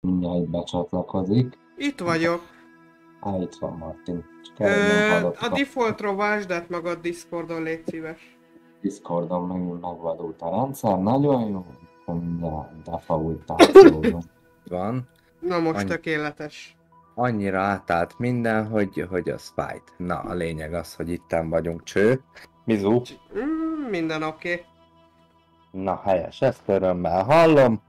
mindjárt becsatlakozik. Itt vagyok. Á, itt van Martin. Csak Ö, a defaultról vásd át magad Discordon, légy szíves. Discordon megint megvadult a rendszer, nagyon jó. Akkor mindjárt default társadalom. Van. Na most Annyi. tökéletes. Annyira átállt minden, hogy, hogy az fájt. Na, a lényeg az, hogy itten vagyunk cső. Mizu. Mm, minden oké. Okay. Na, helyes, ezt örömmel hallom.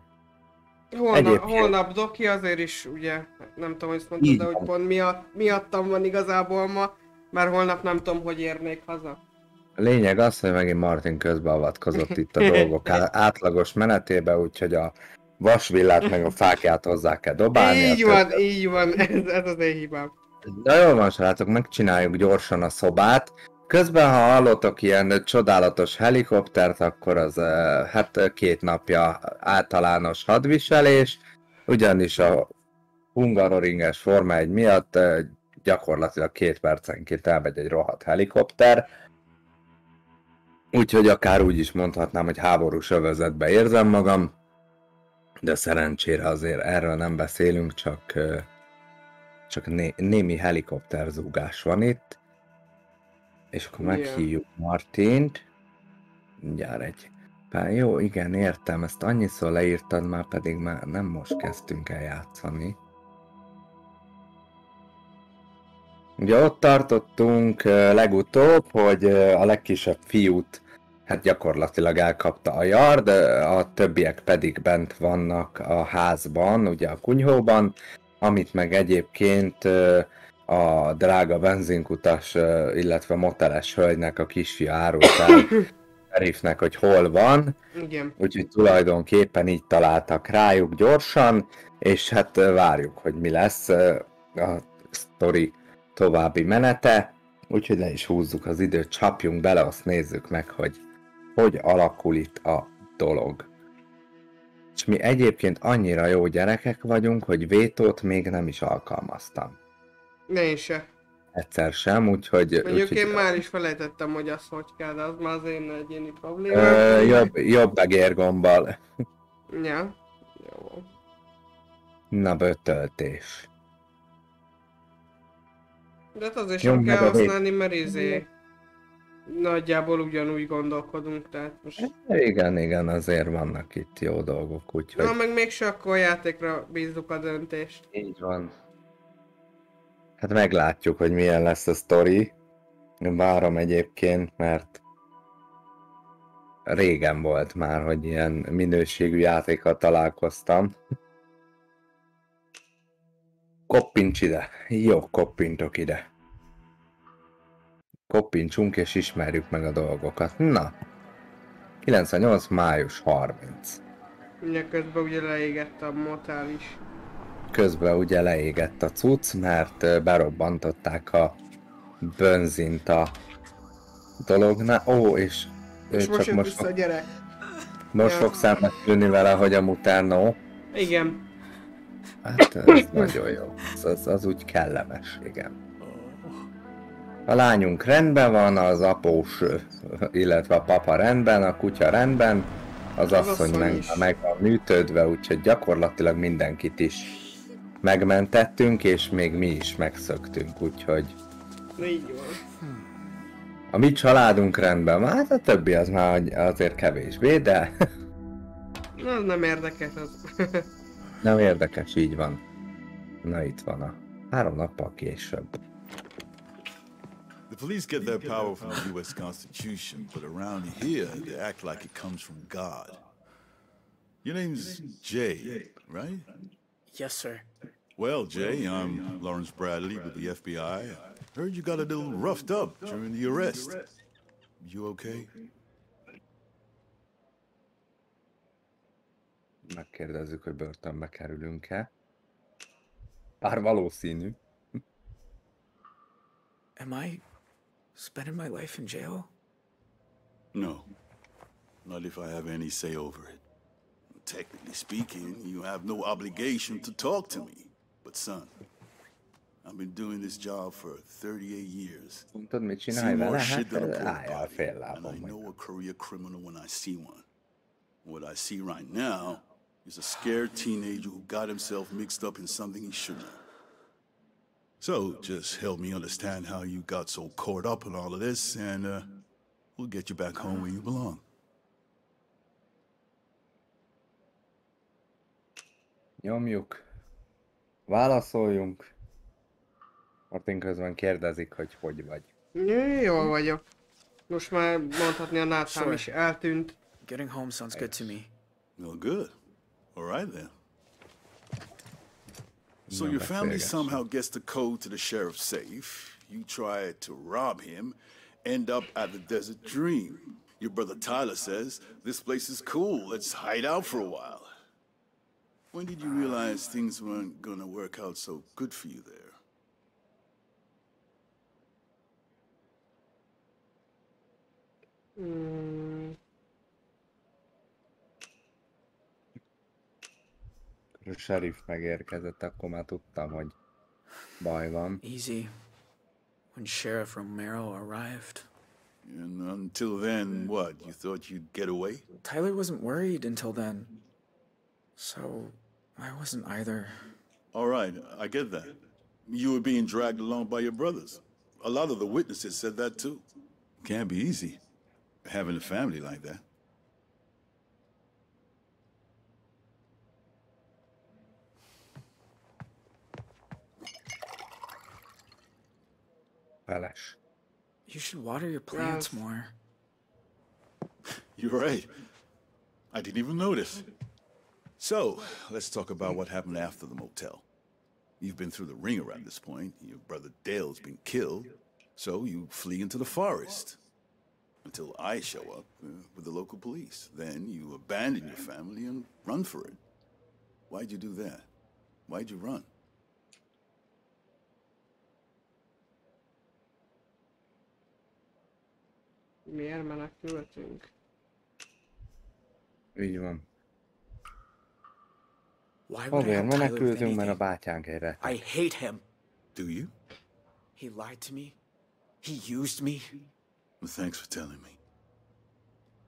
Holnap, Egyébként- holnap doki azért is, ugye, nem tudom, hogy ezt mondtad, de hogy pont miatt, miattam van igazából ma, mert holnap nem tudom, hogy érnék haza. A lényeg az, hogy megint Martin közbeavatkozott itt a dolgok átlagos menetébe, úgyhogy a vasvillát meg a fákját hozzá kell dobálni. így van, többet- így van, ez, ez az én hibám. Na jól van, srácok, megcsináljuk gyorsan a szobát. Közben, ha hallottok ilyen csodálatos helikoptert, akkor az hát két napja általános hadviselés, ugyanis a hungaroringes Forma 1 miatt gyakorlatilag két percenként elmegy egy rohadt helikopter, úgyhogy akár úgy is mondhatnám, hogy háborús övezetbe érzem magam, de szerencsére azért erről nem beszélünk, csak csak né- némi helikopterzúgás van itt. És akkor meghívjuk Martint. Mindjárt egy pár, jó, igen, értem, ezt annyiszor leírtad, már pedig már nem most kezdtünk el játszani. Ugye ott tartottunk legutóbb, hogy a legkisebb fiút hát gyakorlatilag elkapta a yard, a többiek pedig bent vannak a házban, ugye a kunyhóban, amit meg egyébként a drága benzinkutas, illetve moteles hölgynek a kisfia árult el Sheriffnek, hogy hol van, Igen. úgyhogy tulajdonképpen így találtak rájuk gyorsan, és hát várjuk, hogy mi lesz a sztori további menete, úgyhogy le is húzzuk az időt, csapjunk bele, azt nézzük meg, hogy hogy alakul itt a dolog. És mi egyébként annyira jó gyerekek vagyunk, hogy vétót még nem is alkalmaztam. Ne én se. Egyszer sem, úgyhogy... Mondjuk úgyhogy én már is felejtettem, hogy az hogy kell, de az már az én egyéni probléma. Ö, jobb, jobb megérgombbal. Ja. Jó. Na, bötöltés. De hát azért sem kell használni, mert izé... Nagyjából ugyanúgy gondolkodunk, tehát most... Igen, igen, azért vannak itt jó dolgok, úgyhogy... Na, meg mégse akkor a játékra bízzuk a döntést. Így van. Hát meglátjuk, hogy milyen lesz a sztori. Várom egyébként, mert régen volt már, hogy ilyen minőségű játékkal találkoztam. Koppints ide. Jó, koppintok ide. Koppintsunk és ismerjük meg a dolgokat. Na. 98. május 30. Mindjárt közben ugye leégett a motel is. Közben ugye leégett a cucc, mert berobbantották a benzint a dolognál. Ó, és ő És most csak jött most, vissza a gyerek. most Ja. fog szembesülni vele, hogy a muternó. Igen. Hát ez nagyon jó. Az, az, az úgy kellemes, igen. A lányunk rendben van, az após, illetve a papa rendben, a kutya rendben, az, Az asszony asszony meg, meg van műtődve, úgyhogy gyakorlatilag mindenkit is megmentettünk, és még mi is megszöktünk, úgyhogy Így van. a mi családunk rendben van, hát a többi az már azért kevésbé, de Na, nem érdekes az. nem érdekes, így van. Na itt van a három nappal később. The police get their power from the U.S. Constitution, but around here, they act like it comes from God. Your name's Jay, right? Yes, sir. Well, Jay, I'm Lawrence Bradley with the FBI. Heard you got a little roughed up during the arrest. You okay? Megkérdezzük, hogy börtönbe kerülünk-e. Bár valószínű. Am I spending my life in jail? No. Not if I have any say over it. Technically speaking, you have no obligation to talk to me. But son, I've been doing this job for 38 years. Tudod, mit Seen csinálj more vele? shit than a body, and. I know a career criminal when I see one. What I see right now is a scared teenager who got himself mixed up in something he shouldn't have. So, just help me understand how you got so caught up in all of this, and uh, we'll get you back home where you belong. Nyomjuk. Válaszoljunk. Martin közben kérdezik, hogy hogy vagy. Jö, Jól vagyok. Most már mondhatni a náthám Sure. is eltűnt. Getting home sounds good to me. Well, good. All right then. So your family somehow gets the code to the sheriff's safe. You try to rob him, end up at the Desert Dream. Your brother Tyler says, This place is cool, let's hide out for a while. When did you realize things weren't gonna work out so good for you there? Hmm, A sheriff megérkezett, akkor már tudtam, hogy baj van. Easy. When Sheriff Romero arrived, And until then, what? You thought you'd get away? Tyler wasn't worried until then. So, I wasn't either. All right, I get that. You were being dragged along by your brothers. A lot of the witnesses said that too. Can't be easy having a family like that. Feles. You should water your plants Yes. more. You're right. I didn't even notice. So, let's talk about what happened after the motel. You've been through the ringer at this point. Your brother Dale's been killed. So you flee into the forest. Until I show up uh, with the local police. Then you abandon your family and run for it. Why'd you do that? Why'd you run? miért menekültünk? Így van. Why would I Azért help Tyler with menekültünk, mert a anything? bátyánk erre. I hate him. Do you? He lied to me. He used me. Well, thanks for telling me.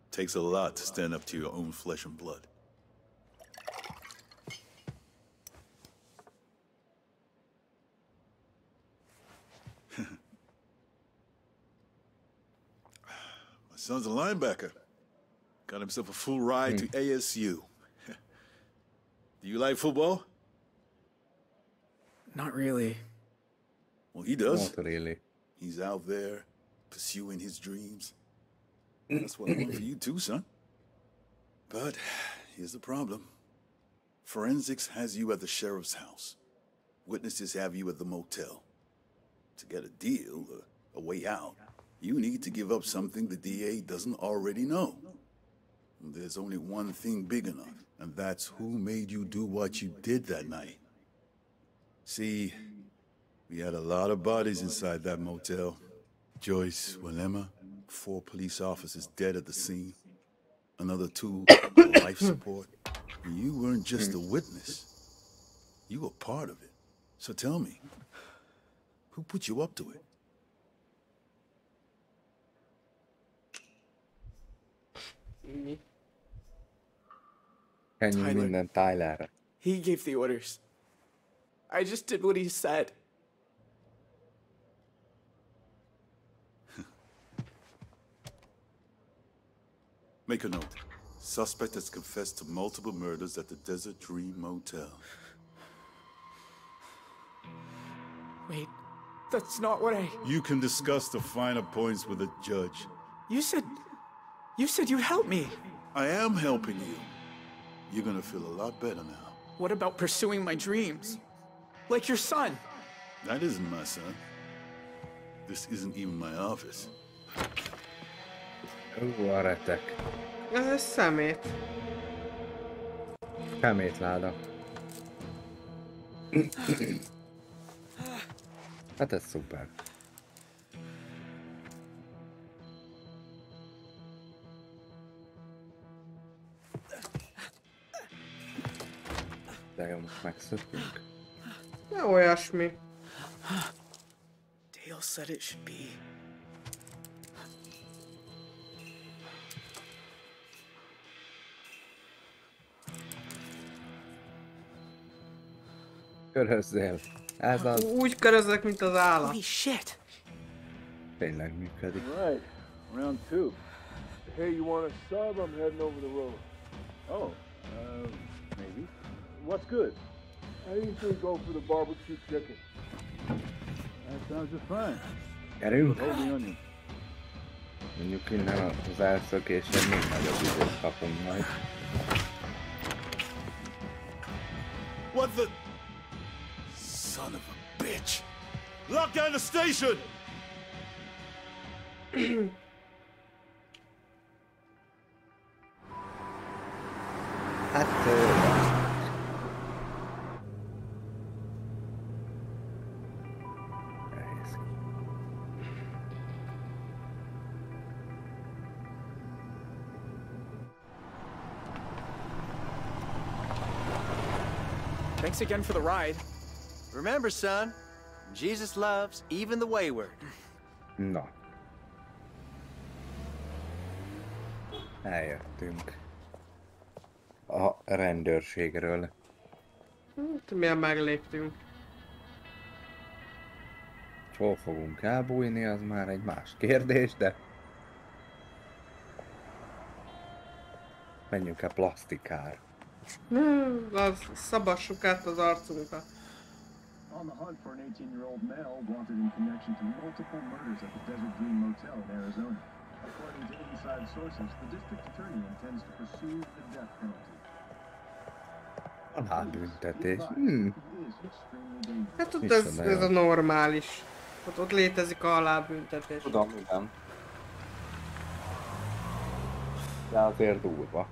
Takes a lot to stand up to your own flesh and blood. My son's a linebacker. Got himself a full ride to ASU. Do you like football? Not really. Well, he does. Not really. He's out there pursuing his dreams. That's what I want for you too, son. But here's the problem. Forensics has you at the sheriff's house. Witnesses have you at the motel. To get a deal, a, a way out, you need to give up something the DA doesn't already know. There's only one thing big enough, and that's who made you do what you did that night. See, we had a lot of bodies inside that motel. Joyce, Willema, four police officers dead at the scene. Another two on life support. And you weren't just a witness. You were part of it. So tell me, who put you up to it? Mi? Ennyi Tyler. minden Tylerre. He gave the orders. I just did what he said. Make a note. Suspect has confessed to multiple murders at the Desert Dream Motel. Wait, that's not what I. You can discuss the finer points with the judge. You said. You said you'd help me. I am helping you. You're gonna feel a lot better now. What about pursuing my dreams? Like your son. That isn't my son. This isn't even my office. Ú, a retek. Ez egy szemét. Szemétláda. Hát ez szuper. De most megszökünk. De olyasmi. Dale said it should be. Körözzél. Ez az Úgy körözök, mint az állat. Holy shit! tényleg működik. Right. Round two. Hey, you want a sub? I'm heading over the road. Oh, uh, maybe. What's good? I usually go for the barbecue chicken. That sounds just fine. Gyerünk! Hold the onion. Mondjuk innen az elszökésen még nagyobb időt kapunk majd. What the? Son of a bitch! Lock down the station! Thanks again for the ride. Remember, son, Jesus loves even the wayward. Na. Eljöttünk. A rendőrségről. Hát, Milyen megléptünk. Hol fogunk elbújni, az már egy más kérdés, de... Menjünk el plastikár. Az szabassuk át az arcunkat. On the hunt for an 18-year-old male wanted in connection to multiple murders at the Desert Dream Motel in Arizona. According to inside sources, the district attorney intends to pursue the death penalty. Halálbüntetés. Hmm. Hát ott ez, ez a normális. Ott, ott létezik a halálbüntetés. Tudom, igen. De azért durva.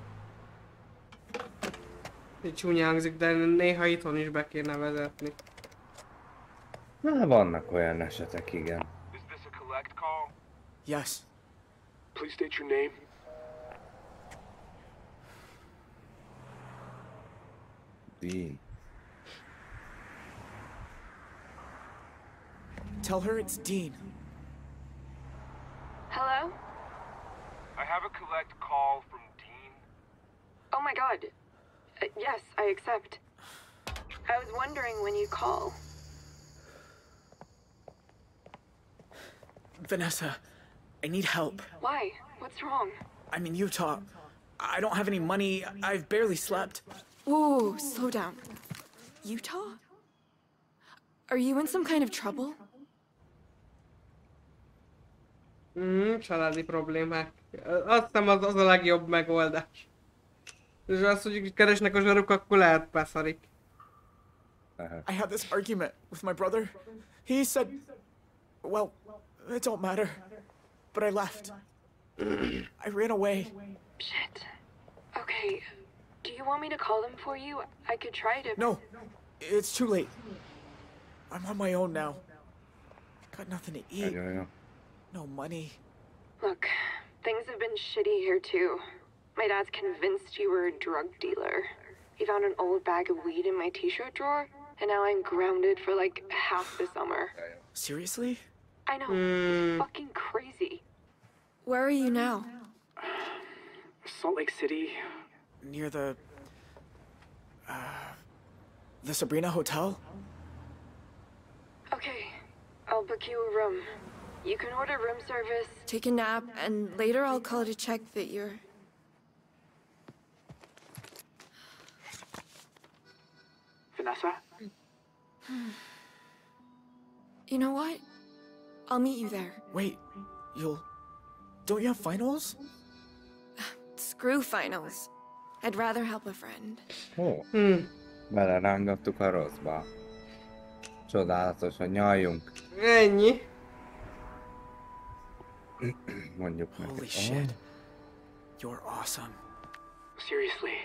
Csúnya hangzik, de néha itthon is be kéne vezetni. Na, vannak olyan esetek, igen. Is this a collect call? Yes. Please state your name. Dean. Tell her it's Dean. Hello? I have a collect call from Dean. Oh my god. Uh, yes, I accept. I was wondering when you'd call. Vanessa, I need help. Why? What's wrong? I'm in Utah. I don't have any money. I've barely slept. Whoa, slow down. Utah? Are you in some kind of trouble? Mm, családi problémák. Azt hiszem az, az a legjobb megoldás. És azt, hogy keresnek a zsaruk, akkor lehet beszarik. I had this argument with my brother. He said, well, it don't matter. But I left. I ran away. Shit. Okay. Do you want me to call them for you? I could try to. No, it's too late. I'm on my own now. Got nothing to eat, Nagyon jó. no money. Look, things have been shitty here too. My dad's convinced you were a drug dealer. He found an old bag of weed in my t shirt drawer, and now I'm grounded for like half the summer. Seriously? I know. It's fucking crazy. Where are you now? Salt Lake City. Near the. Uh. The Sabrina Hotel? Okay, I'll book you a room. You can order room service. Take a nap, and later I'll call to check that you're. Vanessa? You know what? I'll meet you there. Wait, you'll. Don't you have finals? Screw finals. I'd rather help a friend. Oh. Ó, Hm, belerángattuk a rosszba. Csodálatos, hogy nyaljunk. ennyi. Mondjuk neki. Holy Ó, shit. You're awesome. Seriously.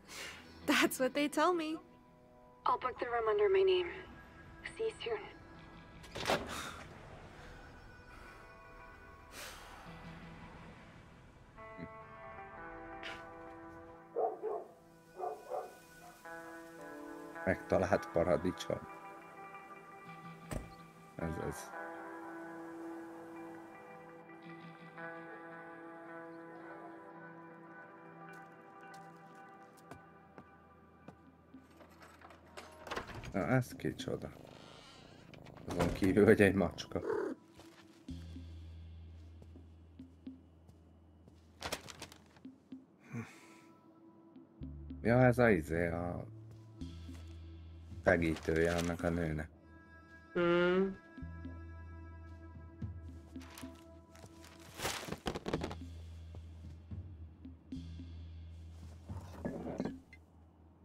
That's what they tell me. I'll book the room under my name. See you soon. Megtalált paradicsom. Ez ez. Na, ez kicsoda. Azon kívül, hogy egy macska. Ja, ez a izé, a segítője annak a nőnek. Mm.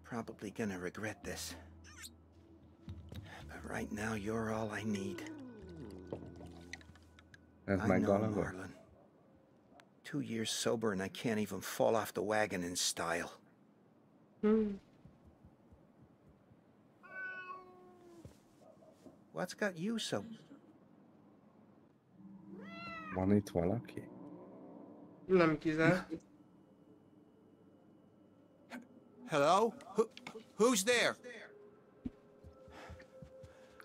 Probably gonna regret this. But right now, you're all I need. Ez I meg know, galagos? Marlon. Two years sober and I can't even fall off the wagon in style. Mm. What's got you so... Van itt valaki? Nem kizárt. Hello? Who, who's there?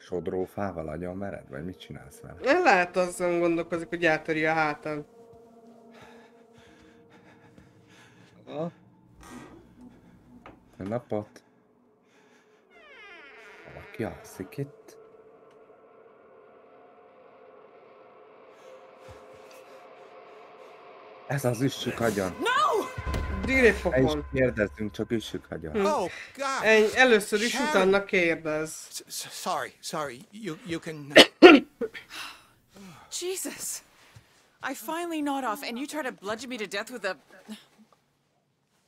Sodrófával agyon vered? Vagy mit csinálsz vele? Lehet azon gondolkozik, hogy eltöri a hátán. Jó napot! Valaki alszik itt? Ez az üssük agyon! Direkt Ne is fokon. kérdezzünk, csak üssük agyon. Hm. Oh, God! Ennyi, először is, Sharon! utána kérdez. S- s- sorry, sorry. You, you can... Jesus. I finally nod off, and you try to bludgeon me to death with a.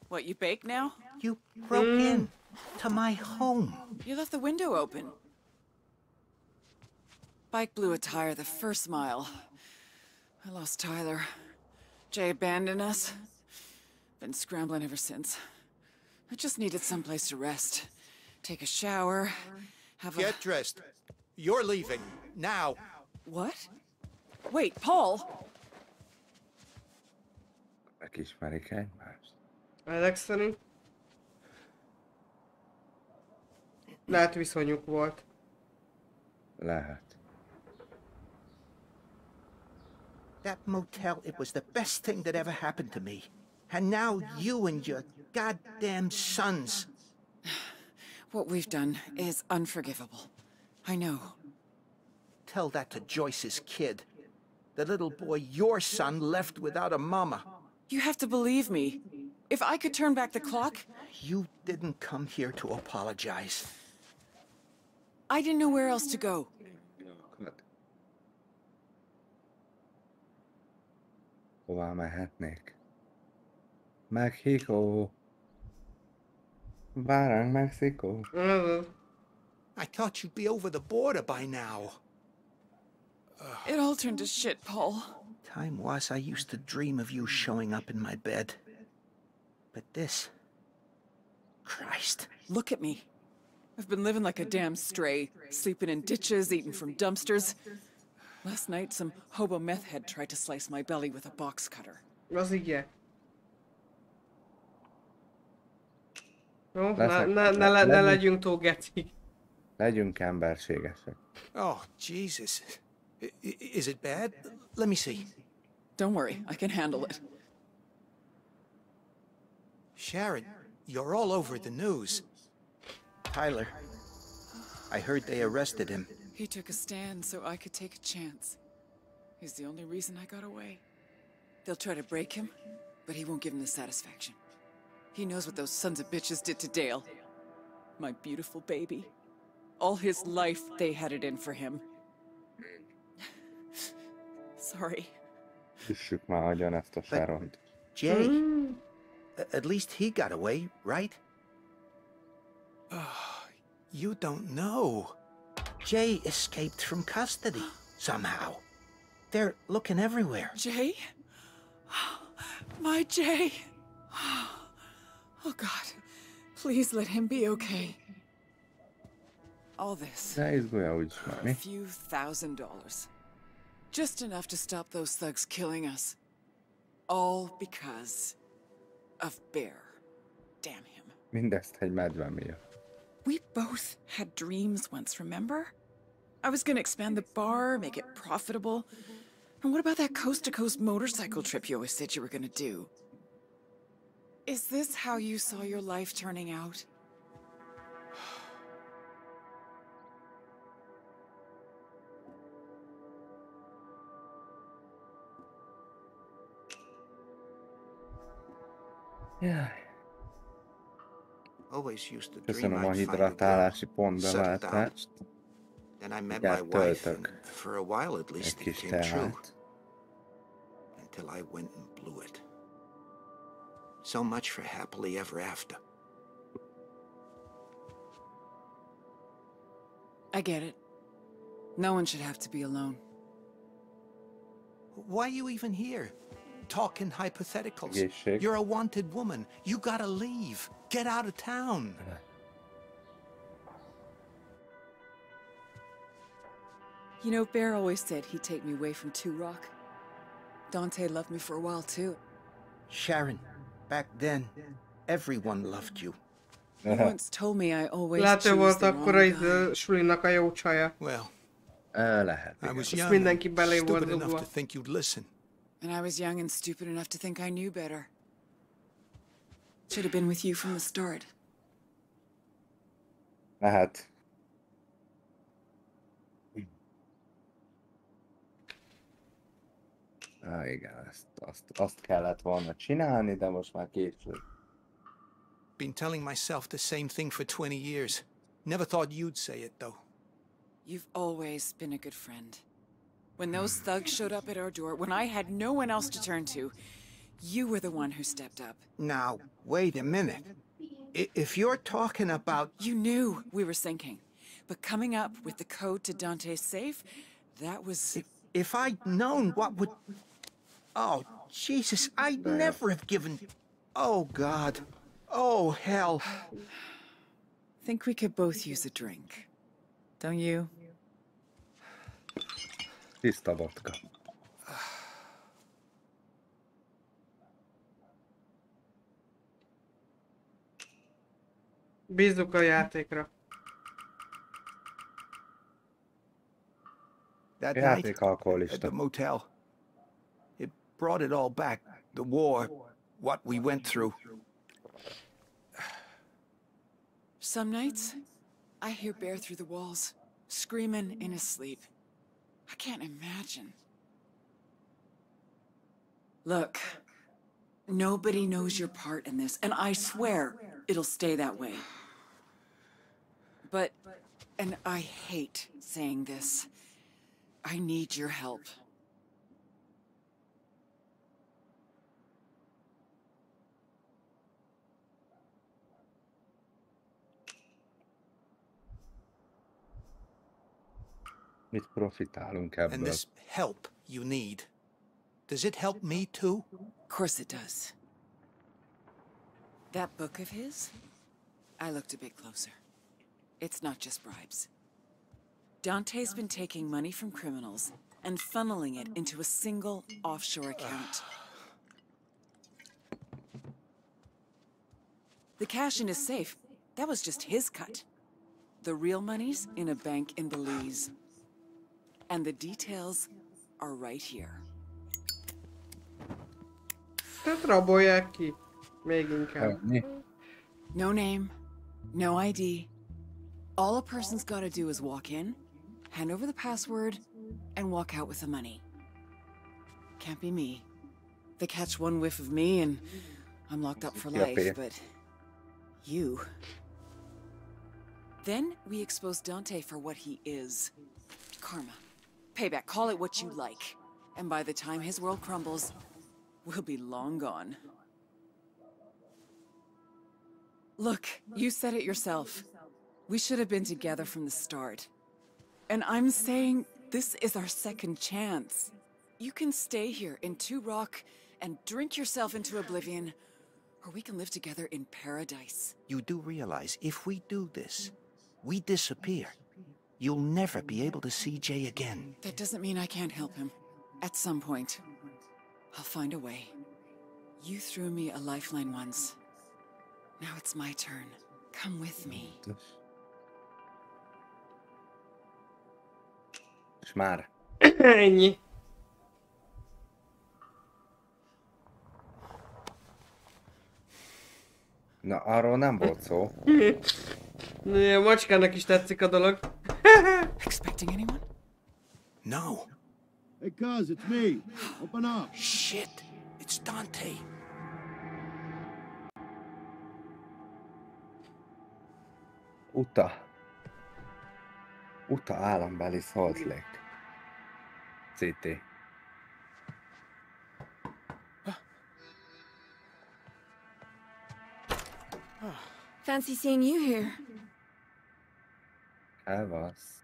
What, you bake now? You broke hmm. in to my home. You left the window open. Bike blew a tire the first mile. I lost Tyler. Jay abandoned us. Been scrambling ever since. I just needed someplace to rest. Take a shower. Have a. Get dressed. You're leaving. Now. What? Wait, Paul! Megismerik egymást? Ezek szerint. Lehet viszonyuk volt. Lehet. That motel, it was the best thing that ever happened to me. And now you and your goddamn sons. What we've done is unforgivable. I know. Tell that to Joyce's kid. The little boy your son left without a mama. You have to believe me. If I could turn back the clock, You didn't come here to apologize. I didn't know where else to go. Hová mehetnék? Mexikó. Várunk, Mexico. Uh, I thought you'd be over the border by now. It all turned to shit, Paul. Time was I used to dream of you showing up in my bed. But this. Christ. Look at me. I've been living like a damn stray, sleeping in ditches, eating from dumpsters. Last night, some hobo meth head tried to slice my belly with a box cutter. Az igen. Jó, ne, Leszek- ne, ne, le, ne legyünk- legyünk túl gecik. Legyünk emberségesek. Oh, Jesus. I- i- is it bad? Let me see. Don't worry, I can handle it. Sharon, you're all over the news. Tyler, I heard they arrested him. He took a stand so I could take a chance. He's the only reason I got away. They'll try to break him, but he won't give them the satisfaction. He knows what those sons of bitches did to Dale. My beautiful baby. All his life, they had it in for him. Sorry. Üssük már agyon ezt a Sharont. Jay, hmm. a- at least he got away, right? Ah, you don't know. Jay escaped from custody somehow. They're looking everywhere. Jay? My Jay. Oh God. Please let him be okay. All this. That is De izgulja úgyis már, A few thousand dollars. Just enough to stop those thugs killing us. All because of Bear. Damn him. Mindezt egy medve miatt. We both had dreams once, remember? I was gonna expand the bar, make it profitable. And what about that coast to coast motorcycle trip you always said you were gonna do? Is this how you saw your life turning out? Yeah. Always used to dream I'd Köszönöm a hidratálási pontba látást. Then I met my wife, and for a while at least it came true. Until I went and blew it. So much for happily ever after. I get it. No one should have to be alone. Why are you even here? Talking hypotheticals. Egészség. You're a wanted woman. You gotta leave. Get out of town. You know, Bear always said he'd take me away from Two Rock. Dante loved me for a while, too. Sharon, back then, everyone loved you. He once told me I always Lehet, ő choose volt the akkor a ö, sulinak a jó csaja. Well, lehet. I was young mindenki and belé volt stupid enough to think you'd listen. And I was young and stupid enough to think I knew better. Should have been with you from the start. Lehet. Ah, igen, ezt, azt, azt kellett volna csinálni, de most már késő. Been telling myself the same thing for 20 years. Never thought you'd say it, though. You've always been a good friend. When those thugs showed up at our door, when I had no one else to turn to, you were the one who stepped up. Now, wait a minute. I- if you're talking about... You knew we were sinking. But coming up with the code to Dante's safe, that was. If I'd known what would... Oh, Jesus, I'd never have given... Oh, God. Oh, hell. Think we could both use a drink. Don't you? Tiszta vodka. Bízzuk a játékra. That Yeah, I night think alcoholista. at the motel, it brought it all back. The war, what we went through. Some nights, I hear Bear through the walls, screaming in his sleep. I can't imagine. Look, nobody knows your part in this, and I swear it'll stay that way. But, and I hate saying this, I need your help. Mit profitálunk And this help you need, does it help me too? Of course it does. That book of his? I looked a bit closer. It's not just bribes. Dante's been taking money from criminals and funneling it into a single offshore account. The cash in his safe, that was just his cut. The real money's in a bank in Belize. And the details are right here. Tehát rabolják ki. Még inkább. No name, no ID. All a person's gotta do is walk in, hand over the password, and walk out with the money. Can't be me. They catch one whiff of me and I'm locked up for life, but you. Then we expose Dante for what he is. Karma. Payback, call it what you like. And by the time his world crumbles, we'll be long gone. Look, you said it yourself. We should have been together from the start. And I'm saying this is our second chance. You can stay here in Two Rock and drink yourself into oblivion, or we can live together in paradise. You do realize if we do this, we disappear. You'll never be able to see Jay again. That doesn't mean I can't help him. At some point, I'll find a way. You threw me a lifeline once. Now it's my turn. Come with me. És már. Ennyi. Na, arról nem volt szó. A macskának is tetszik a dolog. Expecting anyone? No. Hey, cuz, it's me. Open up. Shit. It's Dante. Uta. Uta állambeli Salt Lake. CT. Fancy seeing you here. Elvasz.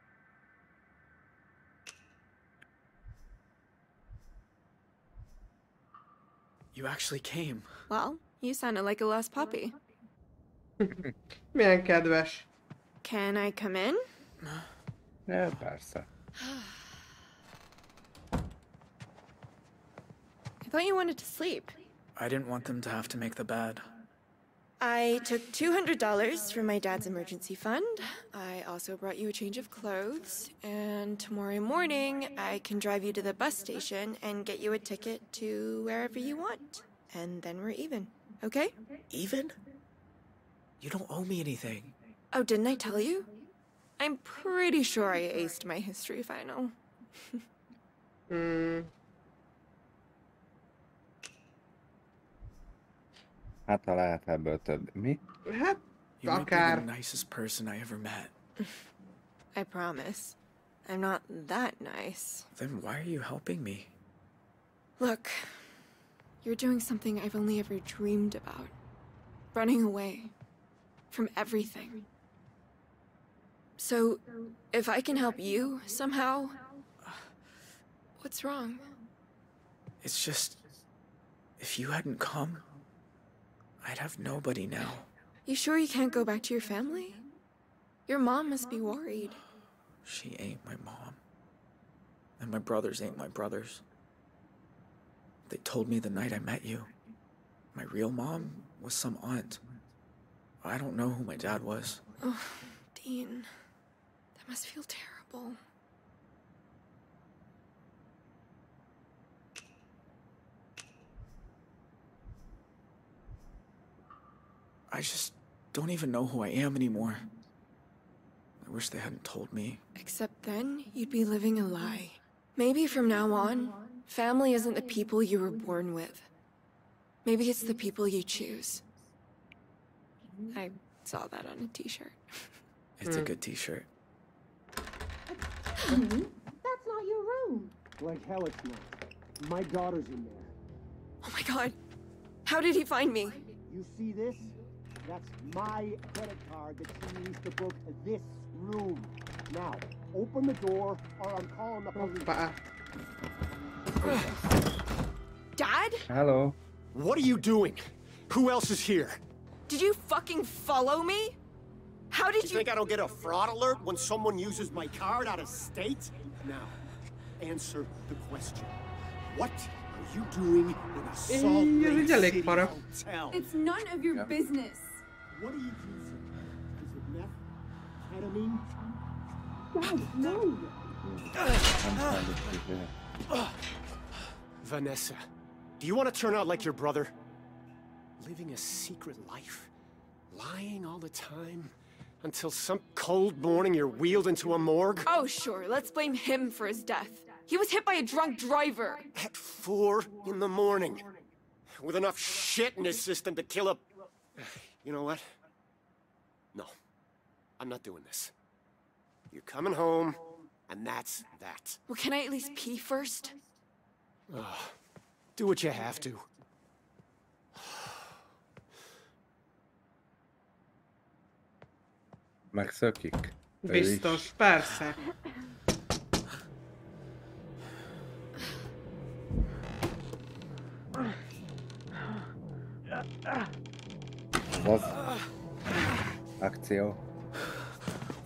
You actually came. Well, you sounded like a lost puppy. Milyen kedves. Can I come in? Ja, persze. I thought you wanted to sleep. I didn't want them to have to make the bed. I took $200 from my dad's emergency fund. I also brought you a change of clothes. And tomorrow morning, I can drive you to the bus station and get you a ticket to wherever you want. And then we're even, okay? Even? You don't owe me anything. Oh, didn't I tell you? I'm pretty sure I aced my history final. Hmm. Hát ha lehet ebből több. Mi? Hát, You might be akár. the nicest person I ever met. I promise. I'm not that nice. Then why are you helping me? Look, you're doing something I've only ever dreamed about. Running away from everything. So, if I can help you somehow, what's wrong? It's just. If you hadn't come, I'd have nobody now. You sure you can't go back to your family? Your mom must be worried. She ain't my mom. And my brothers ain't my brothers. They told me the night I met you. My real mom was some aunt. I don't know who my dad was. Oh, Dean. That must feel terrible. I just don't even know who I am anymore. I wish they hadn't told me. Except then, you'd be living a lie. Maybe from now on, family isn't the people you were born with. Maybe it's the people you choose. I saw that on a t shirt. It's a good t shirt. That's not your room. Like hell it's not. My daughter's in there. Oh my god. How did he find me? You see this? That's my credit card that she used to book this room. Now, open the door or I'm calling the police. Dad? Hello. What are you doing? Who else is here? Did you fucking follow me? How did You you. think I don't get a fraud alert when someone uses my card out of state? Now, answer the question. What are you doing in a Salt Lake City hotel? It's none of your business. What are you using? Is it meth? Ketamine? Dad, no! Vanessa, do you want to turn out like your brother? Living a secret life? Lying all the time? Until some cold morning you're wheeled into a morgue? Oh, sure, let's blame him for his death. He was hit by a drunk driver. At four in the morning. With enough shit in his system to kill a... You know what? No. I'm not doing this. You're coming home, and that's that. Well, can I at least pee first? Ugh. do what you have to. Megszökik. Ő is. Biztos, persze. Az akció.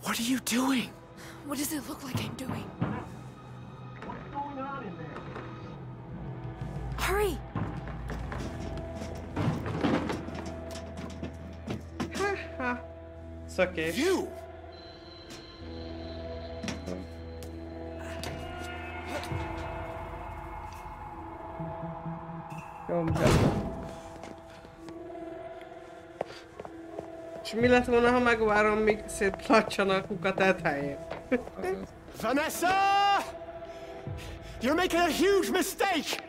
What are you doing? What does it look like I'm doing? What's going on in there? Hurry! Szökés. You! Mi lett volna, ha megvárom, míg szétlatsanak a kuka tetején? Vanessa! You're making a huge mistake!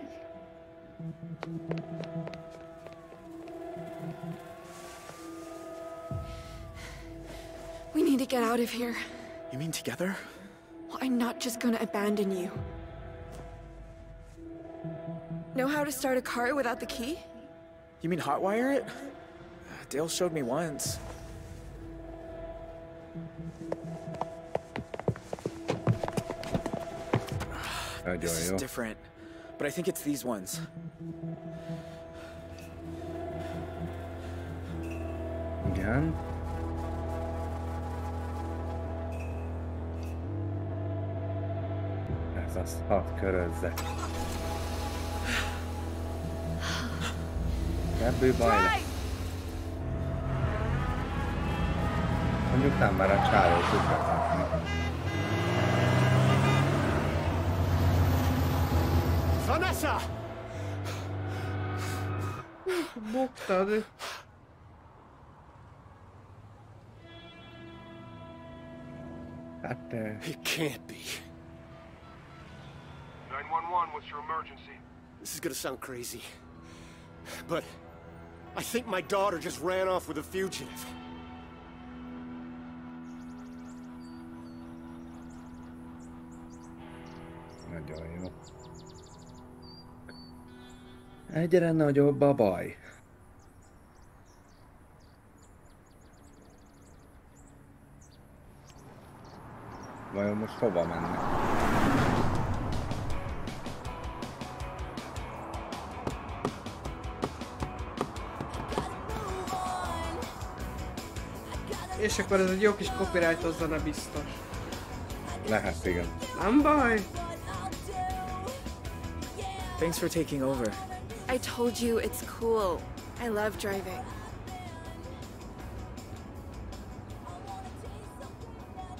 We need to get out of here. You mean together? Well, I'm not just gonna abandon you. Know how to start a car without the key? You mean hotwire it? Uh, Dale showed me once. Nagyon This is jó. different, but I think it's these ones. Igen. Ez az hat körözzek. Ebből baj lesz. Mondjuk nem, mert a csávós ugrottak. Vanessa! Buktad. Hát... eh, It can't be. 911, what's your emergency? This is gonna sound crazy. But I think my daughter just ran off with a fugitive. Nagyon jó. Egyre nagyobb a baj. Vajon most hova mennek? És akkor ez egy jó kis copyright zene biztos. Lehet, igen. Nem baj. Thanks for taking over. I told you it's cool. I love driving.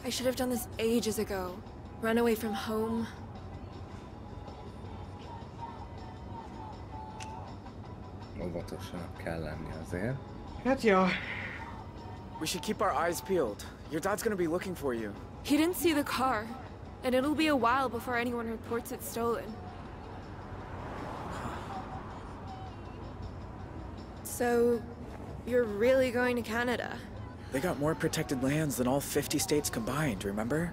I should have done this ages ago. Run away from home. Óvatosanak kell lenni azért. Hát ja. We should keep our eyes peeled. Your dad's gonna be looking for you. He didn't see the car, and it'll be a while before anyone reports it stolen. So, you're really going to Canada? They got more protected lands than all 50 states combined, remember?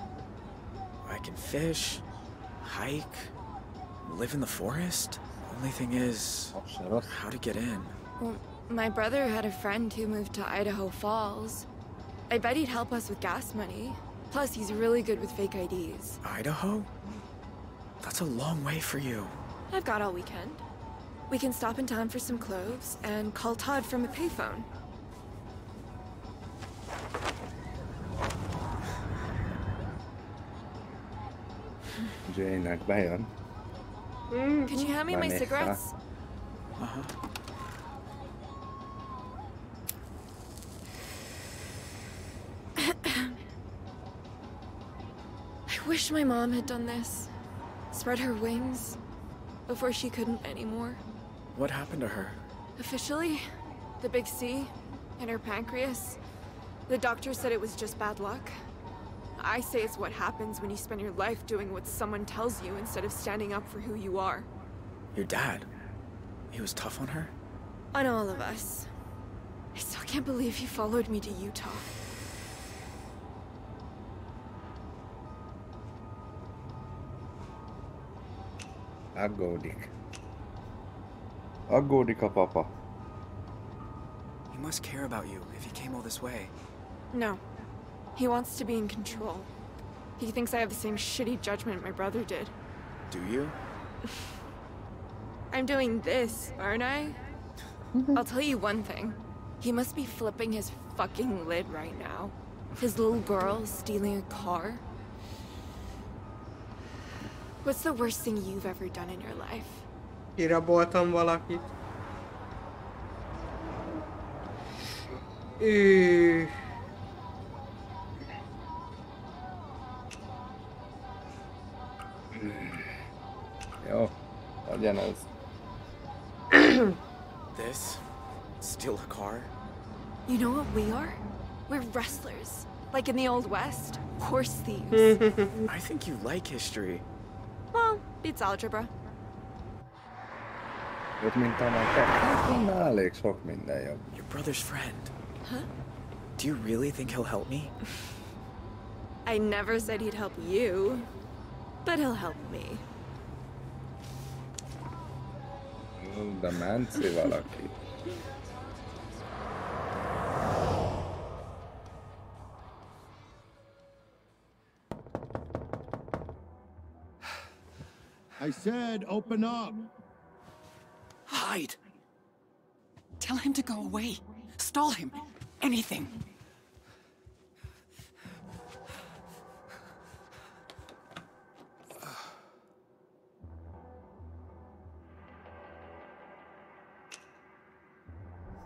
I can fish, hike, live in the forest. Only thing is, how to get in. Well, my brother had a friend who moved to Idaho Falls. I bet he'd help us with gas money. Plus, he's really good with fake IDs. Idaho? That's a long way for you. I've got all weekend. We can stop in town for some clothes and call Todd from a payphone. Jane-nek bejön. Can you hand me my cigarettes? Uh-huh. I wish my mom had done this. Spread her wings before she couldn't anymore. What happened to her? Officially, the big C in her pancreas. The doctor said it was just bad luck. I say it's what happens when you spend your life doing what someone tells you instead of standing up for who you are. Your dad? He was tough on her? On all of us. I still can't believe he followed me to Utah. Aggódik. Aggódik a papa. He must care about you if he came all this way. No. He wants to be in control. He thinks I have the same shitty judgment my brother did. Do you? I'm doing this, aren't I? Mm-hmm. I'll tell you one thing. He must be flipping his fucking lid right now. His little girl stealing a car. What's the worst thing you've ever done in your life? Kiraboltam valakit. Ő... Jó, legyen ez. This? Steal a car? You know what we are? We're wrestlers. Like in the Old West. Horse thieves. I think you like history. well, it's algebra. Ott mint a neked. Na, elég sok minden jobb. Your brother's friend. Huh? Do you really think he'll help me? I never said he'd help you, but he'll help me. De menci valaki. I said, open up. Hide. Tell him to go away. Stall him. Anything.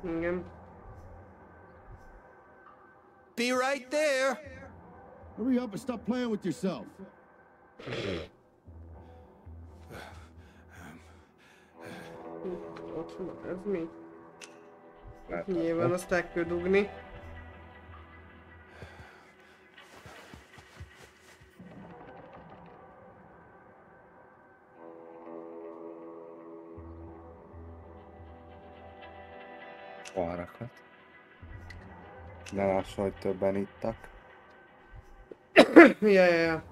Igen. Be right there. Hurry up and stop playing with yourself. Ott van, ez mi? Nyilván azt el kell dugni. Párakat. Ne lássa, hogy többen ittak. ja, ja, ja.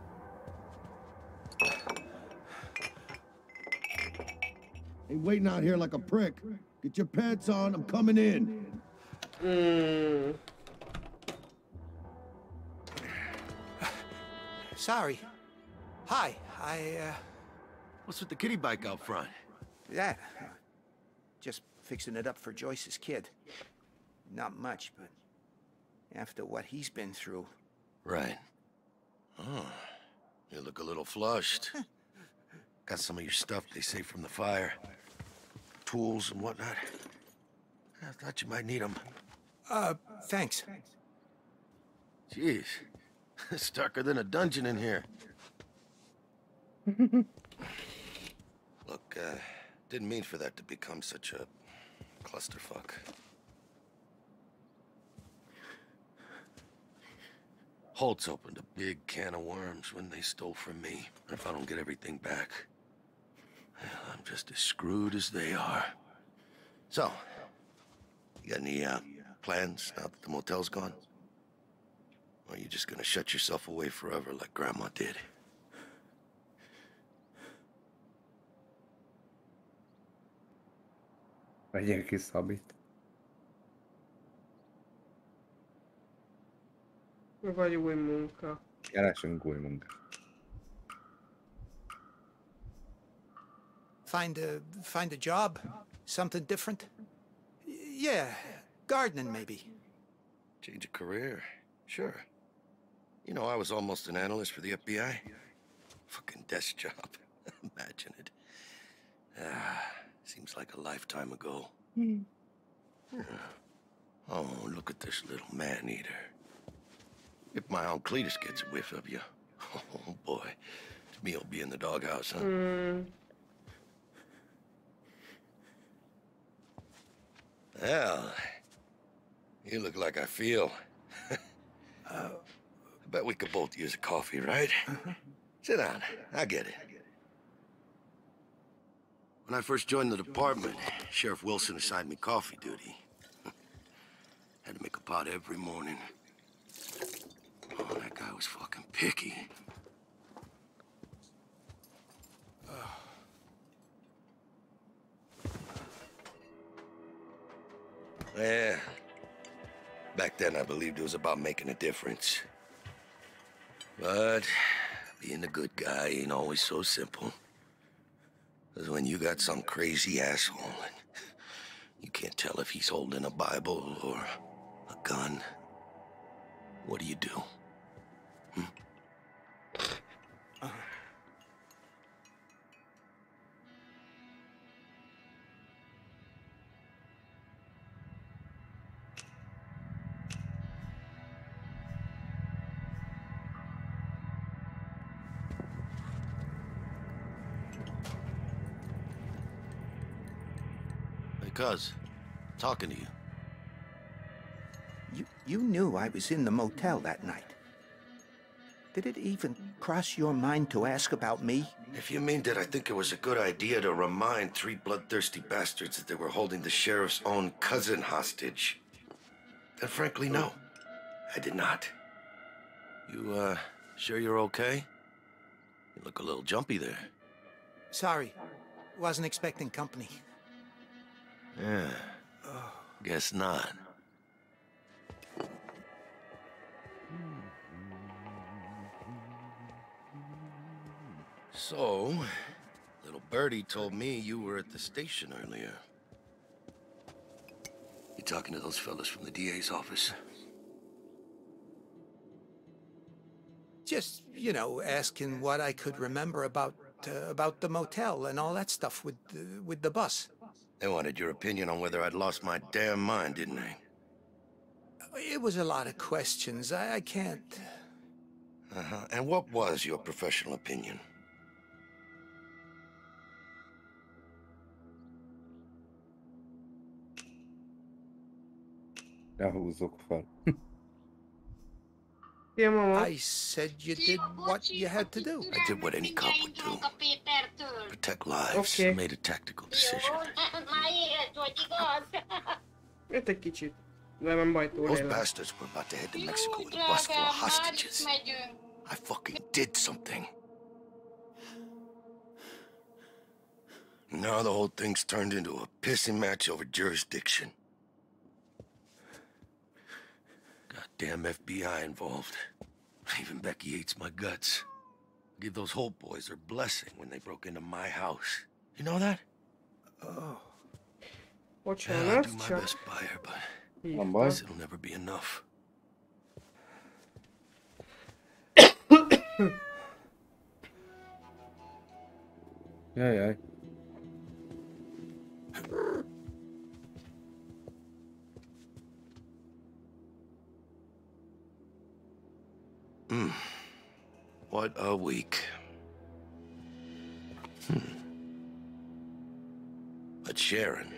Ain't waiting out here like a prick. Get your pants on, I'm coming in. Mm. Sorry. Hi, I, uh... What's with the kitty bike out front? That. Just fixing it up for Joyce's kid. Not much, but after what he's been through. Right. Oh, you look a little flushed. Got some of your stuff they saved from the fire. Tools and whatnot. I thought you might need them. Uh, thanks. Jeez. It's darker than a dungeon in here. Look, uh, didn't mean for that to become such a clusterfuck. Holts opened a big can of worms when they stole from me. If I don't get everything back, I'm just as screwed as they are. So, you got any, uh, plans now that the motel's gone? Or are you just gonna shut yourself away forever like Grandma did? Vegyél ki Szabit. Vagy új munka. Keresünk új munkát. Find a find a job, something different. Yeah, gardening maybe. Change a career? Sure. You know, I was almost an analyst for the FBI. Fucking desk job. Imagine it. Ah, seems like a lifetime ago. Oh, look at this little man-eater. If my Uncle Cletus gets a whiff of you, oh boy, it's me will be in the doghouse, huh? Mm. Well, you look like I feel. I bet we could both use a coffee, right? Mm-hmm. Sit down. I get it. When I first joined the department, Sheriff Wilson assigned me coffee duty. Had to make a pot every morning. Oh, that guy was fucking picky. Yeah. Back then, I believed it was about making a difference. But being a good guy ain't always so simple. Because when you got some crazy asshole, and you can't tell if he's holding a Bible or a gun, what do you do? Hey, cuz, talking to you. You you knew I was in the motel that night. Did it even cross your mind to ask about me? If you mean that I think it was a good idea to remind three bloodthirsty bastards that they were holding the sheriff's own cousin hostage, then frankly, no. I did not. You, uh, Sure you're okay? You look a little jumpy there. Sorry. Wasn't expecting company. Yeah. Guess not. So, little birdie told me you were at the station earlier. You talking to those fellas from the DA's office? Just, you know, asking what I could remember about uh, about the motel and all that stuff with uh, with the bus. They wanted your opinion on whether I'd lost my damn mind, didn't they? It was a lot of questions. I, I can't. Uh-huh. And what was your professional opinion? Lehúzzuk fel. Yeah, mama. I said you did what you had to do. I did what any cop would do. Protect lives. Okay. I made a tactical decision. Jött egy kicsit. De nem baj, túl Those bastards were about to head to Mexico with a bus full of hostages. I fucking did something. Now the whole thing's turned into a pissing match over jurisdiction. Goddamn FBI involved. Even Becky hates my guts. Give those Holt boys their blessing when they broke into my house. You know that? Oh. Bocsánat, Yeah, I'll do my csak... best by her, but Nem baj. it'll never be enough. yeah, jaj. Hmm. What a week. Hmm. But Sharon.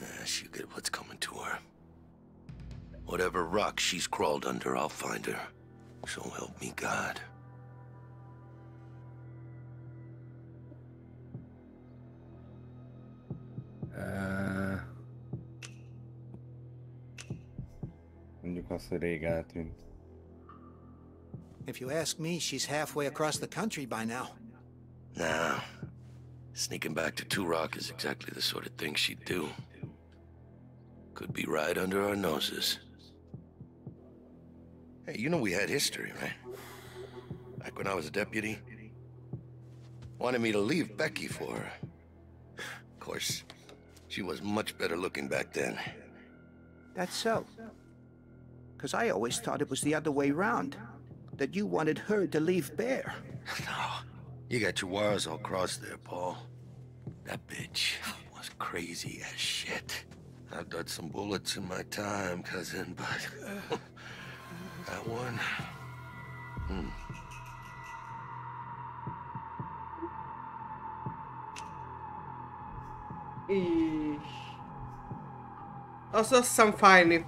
eh, she'll get what's coming to her. Whatever rock she's crawled under, I'll find her. So help me God. Uh... Mondjuk azt, hogy rég eltűnt. If you ask me, she's halfway across the country by now. Nah. Sneaking back to Two Rock is exactly the sort of thing she'd do. Could be right under our noses. Hey, you know we had history, right? Back when I was a deputy. Wanted me to leave Becky for her. Of course, she was much better looking back then. That's so. Because I always thought it was the other way round. That you wanted her to leave Bear. No, you got your wires all crossed there, Paul. That bitch was crazy as shit. I've dodged some bullets in my time, cousin, but that one. Hmm. És... Azt azt hiszem fájni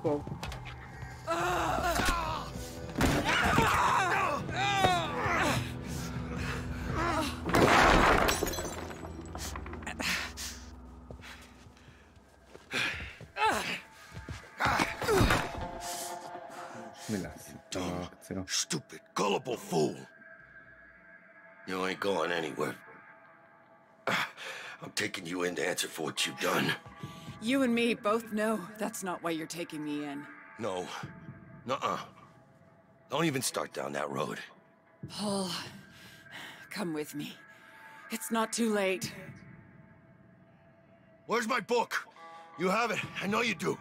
a akció? Stupid, gullible fool. You ain't going anywhere. Ah, I'm taking you in to answer for what you've done. You and me both know that's not why you're taking me in. No. Nuh-uh. Don't even start down that road. Paul, come with me. It's not too late. Where's my book? You have it. I know you do.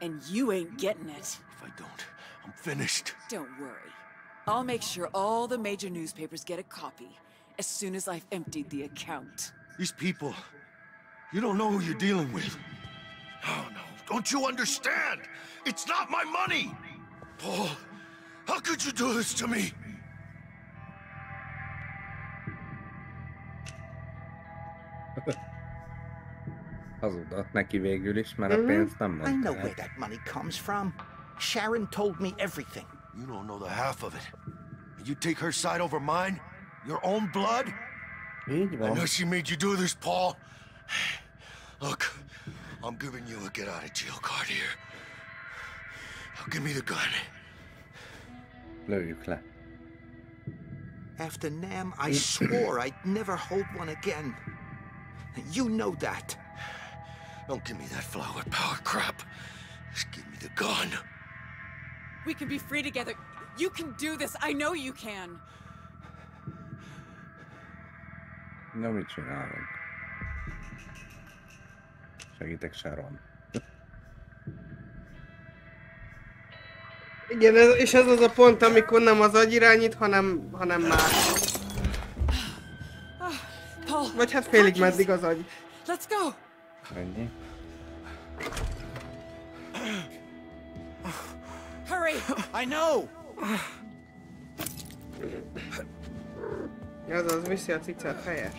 And you ain't getting it. If I don't, I'm finished. Don't worry. I'll make sure all the major newspapers get a copy as soon as I've emptied the account. These people, you don't know who you're dealing with. Oh, no. Don't you understand? It's not my money! Paul, how could you do this to me? Hazudott neki végül is, mert a hmm? pénzt nem I know el. where that money comes from. Sharon told me everything. You don't know the half of it. And you take her side over mine? Your own blood? I know she made you do this, Paul. Look, I'm giving you a get out of jail card here. Now give me the gun. Lőjük le. After Nam, I swore I'd never hold one again. You know that. Don't give me that flower power crap. Just give me the gun. We can be free together. You can do this. I know you can. Na, mit csinálunk? Segítek Sharon. Igen, ez, és ez az a pont, amikor nem az agy irányít, hanem, hanem más. Paul. Vagy hát félig meddig az agy. Let's go. Ennyi. Hurry. I know. Az az viszi a cicát helyes.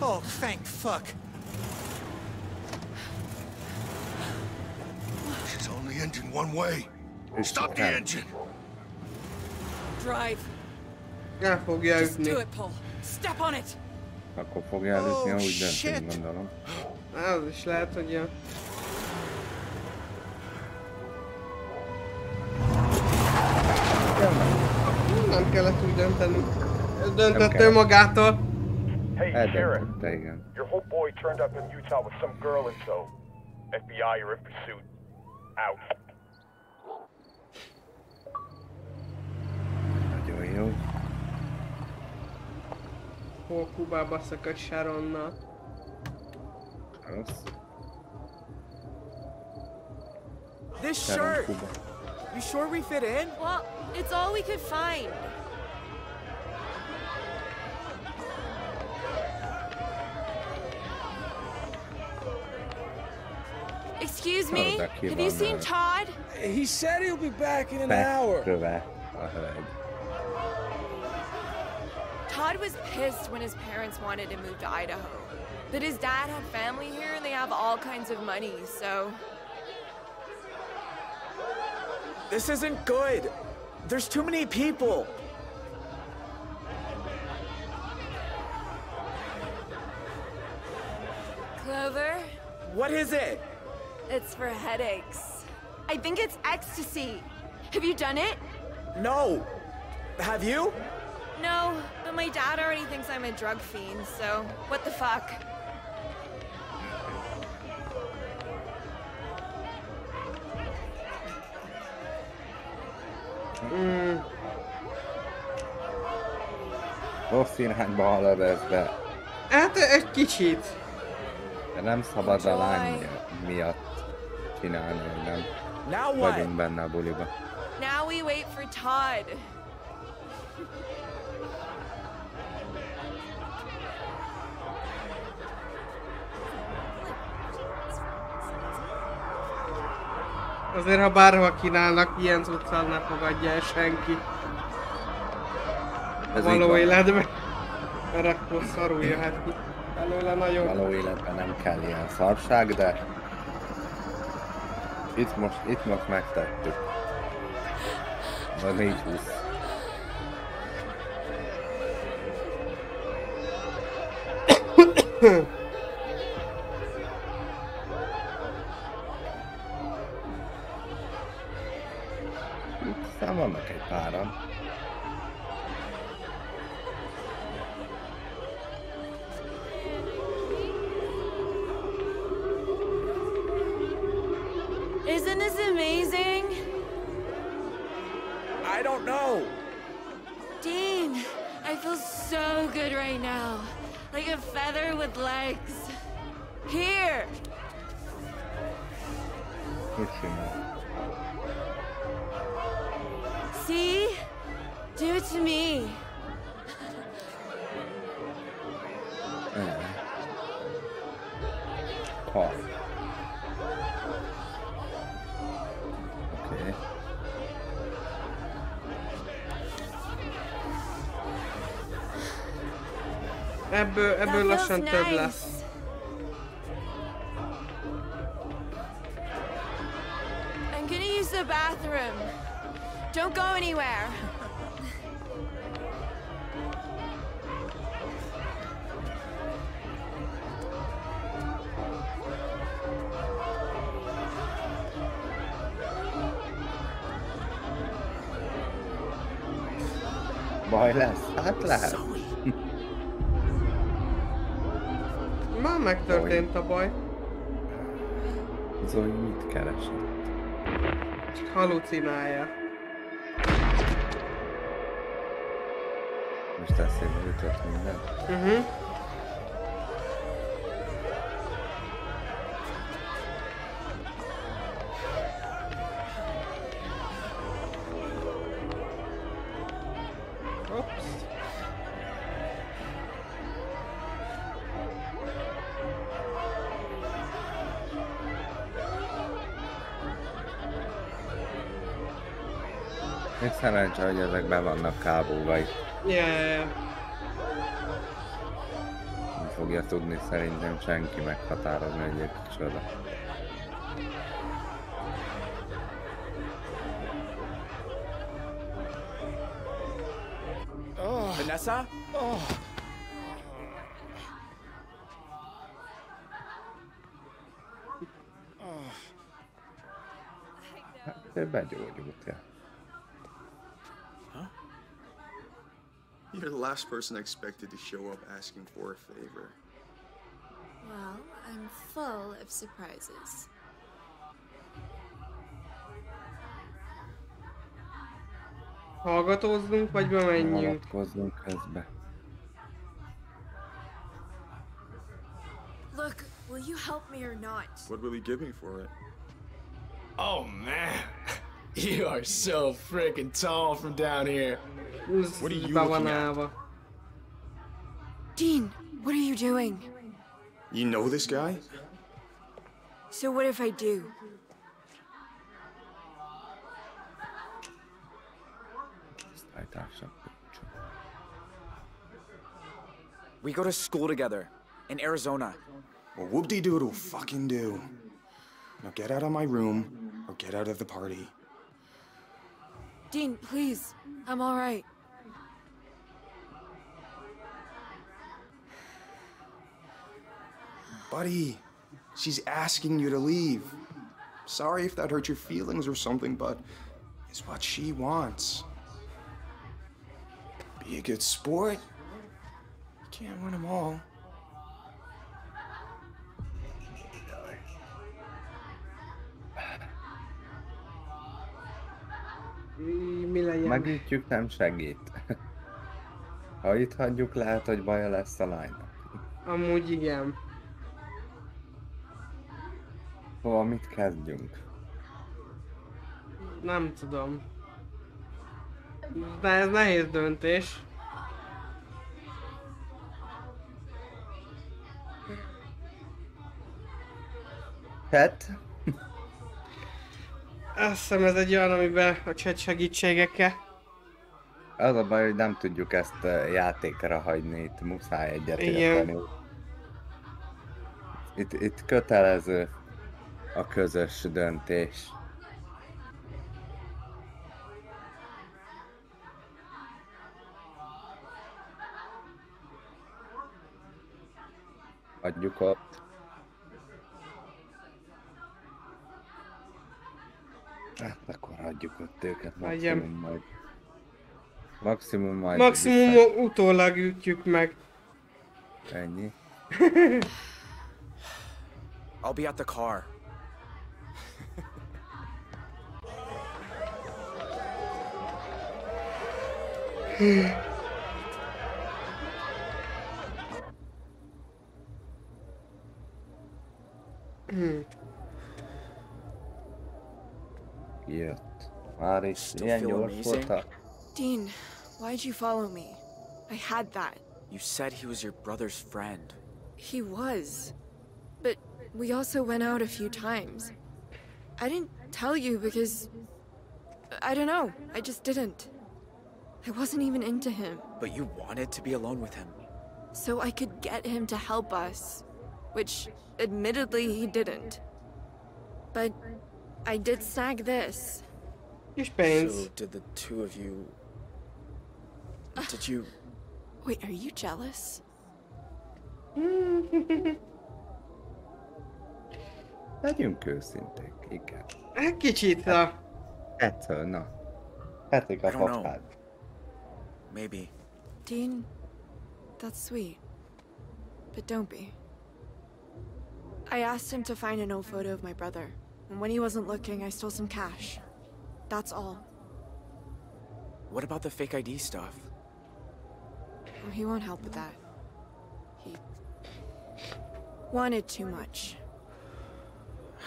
Oh, thank fuck. She's only engine one way. Stop the engine. Drive. El fogja Just ütni. do it, Paul. Step on it. Akkor fogja előzni, Oh, ahogy döntünk, gondolom. Az is lehet, hogy ja. Nem kellett úgy dönteni. Döntött ő magától. Hey, Sheriff. Eldöntötte, igen. Your whole boy turned up in Utah with some girl in tow. FBI are in pursuit. Out. Jó. Hol Kubába szakadt Sharonnal. Rossz. This Sharon shirt. Kuba. You sure we fit in? Well, it's all we could find. Excuse me? Have you seen Todd? He said he'll be back in an hour. Fekköve a hölgy. Todd was pissed when his parents wanted to move to Idaho. But his dad had family here and they have all kinds of money, so. This isn't good. There's too many people. Clover, What is it? it's for headaches. I think it's ecstasy. Have you done it? No. Have you? No, but my dad already thinks I'm a drug fiend, so what the fuck? Mm, Rossz irányba halad ez, de, hát egy kicsit. de nem szabad a lány miatt csinálni, nem Now what? vagyunk benne a buliba. Now we wait for Todd. Azért, ha bárhol kínálnak, ilyen cuccal ne fogadja el senki. Ez való életben. Mert akkor szarul jöhet ki. Belőle nagyon. Való életben nem kell ilyen szarság, de itt most, itt most megtettük. A 420. Aztán feels nice. Mit keresett? Csak halucinálja. Most eszébe jutott minden? Uh-huh. Még szerencse, hogy ezek be vannak kábulva itt. Ja. Nem fogja tudni szerintem senki meghatározni, hogy egy kicsoda. Vanessa? Hát ő begyógyult, ja. Last person I expected to show up asking for a favor. Well, I'm full of surprises. Hallgatózzunk, vagy bemenjünk? Avatkozzunk közbe. Look, will you help me or not? What will he give me for it? Oh man, you are so freaking tall from down here. What are you Be looking at? állva. Dean, what are you doing? You know this guy? So what if I do? We go to school together in Arizona. Well, whoop-de-doodle fucking do. Now get out of my room, or get out of the party. Dean, please. I'm all right. Buddy, she's asking you to leave. Sorry if that hurt your feelings or something, but it's what she wants. Be a good sport. You can't win them all. Mi- Mi? Megütjük, nem segít. Ha itt hagyjuk, lehet, hogy baja lesz a lánynak. Amúgy igen. Hova mit kezdjünk? Nem tudom. De ez nehéz döntés. Chat? Azt hiszem ez egy olyan, amiben a chat segítségekkel. Az a baj, hogy nem tudjuk ezt uh, játékra hagyni, itt muszáj egyet Igen. érteni. Itt, itt kötelező a közös döntés. Adjuk ott. Hát akkor hagyjuk ott őket, Hagyjam. maximum majd. Maximum majd Maximum vissza- utólag ütjük meg. Ennyi. I'll be at the car. Hmm. Jött. Már is Still ilyen feel amazing? Dean, why'd you follow me? I had that. You said he was your brother's friend. He was. But we also went out a few times. I didn't tell you because. I don't know. I just didn't. I wasn't even into him. But you wanted to be alone with him. So I could get him to help us. Which, admittedly, he didn't. But I did snag this. Kis pénz. So did the two of you? Did you? Wait, are you jealous? Legyünk őszinték, igen. Egy kicsit a... Ettől, na. Hetik a I don't papád. Maybe. Dean, that's sweet. But don't be. I asked him to find an old photo of my brother, and when he wasn't looking, I stole some cash. That's all. What about the fake ID stuff? He won't help with that. He wanted too much.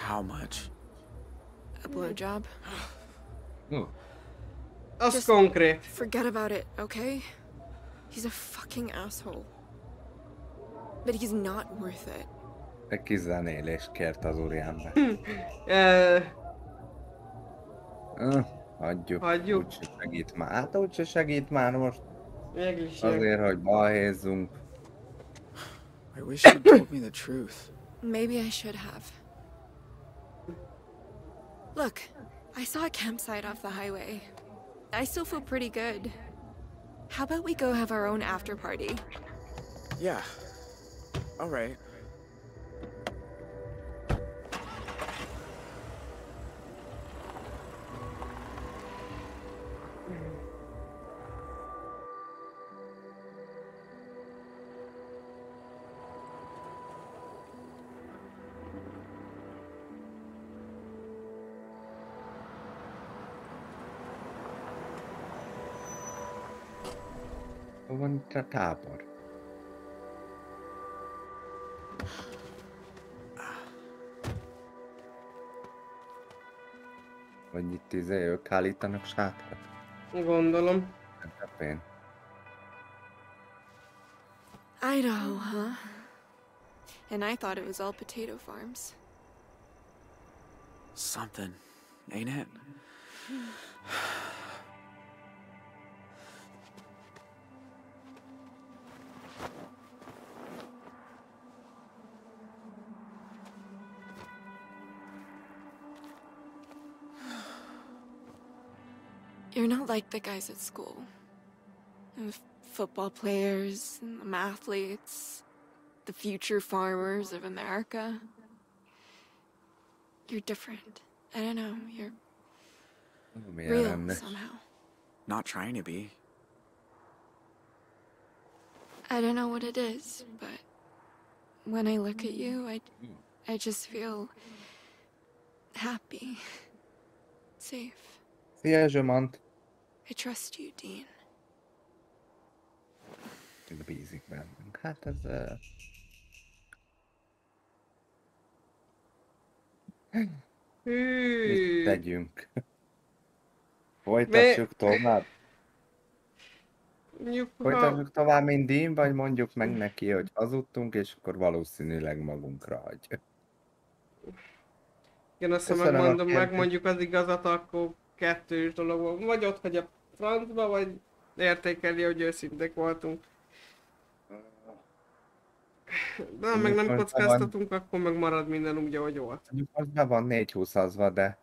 How much? A blowjob. Az Just konkrét. Forget about it, okay? He's a fucking asshole. But he's not worth it. Egy kis zenélést kért az úriember. Öh, Hagyjuk. Hagyjuk. Úgyse segít már. Hát úgyse segít már most. Mégis. Azért, hogy balhézzunk. I wish you told me the truth. Maybe I should have. Look, I saw a campsite off the highway. I still feel pretty good. How about we go have our own after party? Yeah. All right. Hol van itt tábor? Vagy itt izé, ők állítanak sátrat? Gondolom. Közepén. Idaho, huh? And I thought it was all potato farms. Something, ain't it? You're not like the guys at school. The f- football players, and the mathletes, the future farmers of America. You're different. I don't know, you're oh, Milyen real lenne? somehow. Not trying to be. I don't know what it is, but when I look at you, I, I just feel happy, safe. Szia, Zsomant! I trust you, Dean. Bízik bennünk. Hát ez... Uh... Mit tegyünk? Folytassuk tovább? Mondjuk, ha... Folytassuk tovább, mint Dean, vagy mondjuk meg neki, hogy hazudtunk, és akkor valószínűleg magunkra hagy. Igen, azt hiszem megmondom, megmondjuk az igazat, akkor kettős dolog. Vagy ott hagy a francba, vagy értékeli, hogy őszinték voltunk. De ha meg nem kockáztatunk, akkor meg marad minden úgy, ahogy volt. Mondjuk az be van 420 de